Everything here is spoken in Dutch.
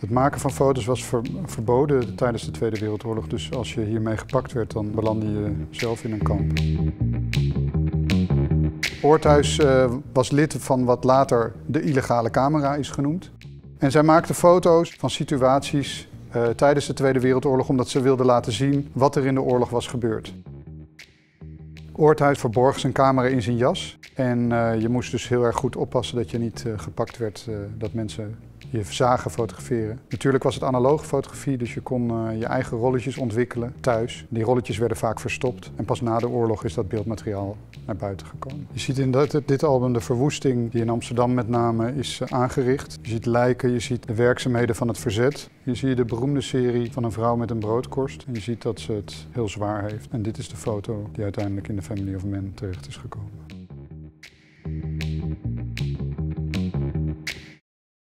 Het maken van foto's was verboden tijdens de Tweede Wereldoorlog. Dus als je hiermee gepakt werd, dan belandde je zelf in een kamp. Oorthuis uh, was lid van wat later de illegale camera is genoemd. En zij maakte foto's van situaties uh, tijdens de Tweede Wereldoorlog omdat ze wilde laten zien wat er in de oorlog was gebeurd. Oorthuis verborg zijn camera in zijn jas. En uh, je moest dus heel erg goed oppassen dat je niet gepakt werd, dat mensen je zagen fotograferen. Natuurlijk was het analoge fotografie, dus je kon je eigen rolletjes ontwikkelen thuis. Die rolletjes werden vaak verstopt en pas na de oorlog is dat beeldmateriaal naar buiten gekomen. Je ziet in dit, dit album de verwoesting die in Amsterdam met name is aangericht. Je ziet lijken, je ziet de werkzaamheden van het verzet. Je ziet de beroemde serie van een vrouw met een broodkorst. En je ziet dat ze het heel zwaar heeft. En dit is de foto die uiteindelijk in de Family of Men terecht is gekomen.